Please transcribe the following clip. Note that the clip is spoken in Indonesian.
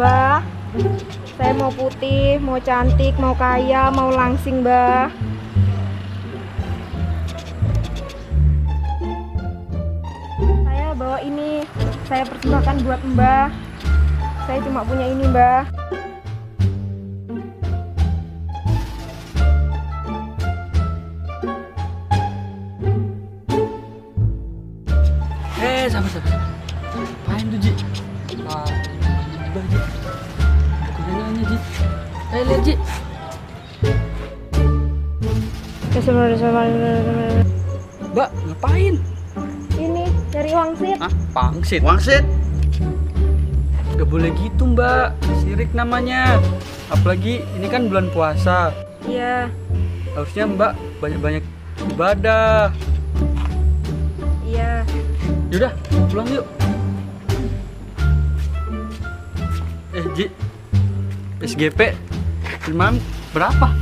Mbah, saya mau putih, mau cantik, mau kaya, mau langsing, Mbah. Saya bawa ini, saya persembahkan buat Mbah. Saya cuma punya ini, Mbah. Eh, sabar, sabar. Apaan tuh, Ji? Bukan nanya, Ji. Lihat, Ji. Mbak, ngapain? Ini cari wangsit. Ah, pangsit. Wangsit. Gak boleh gitu, Mbak. Sirik namanya. Apalagi ini kan bulan puasa. Iya, Harusnya Mbak banyak-banyak ibadah. iya. Yaudah, pulang yuk. Eh, Ji. SGP Firman berapa?